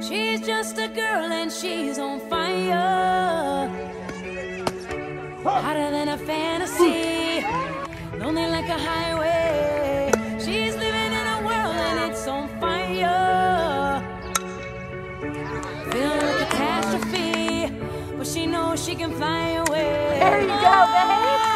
She's just a girl and she's on fire. Hotter than a fantasy, lonely like a highway. She's living in a world and it's on fire. Filled a catastrophe, but she knows she can fly away. There you go, babe.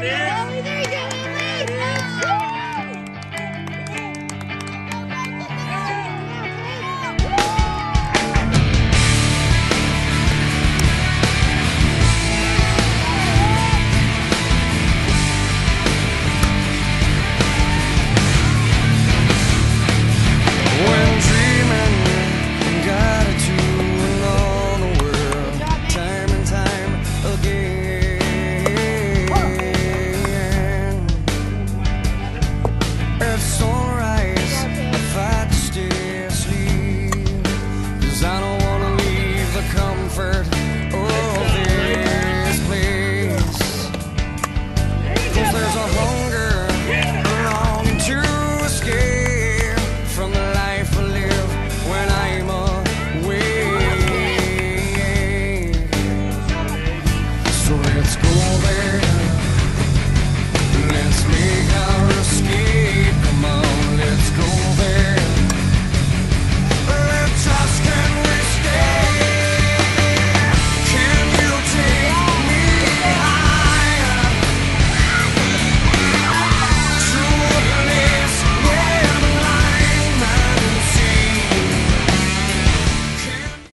Yeah.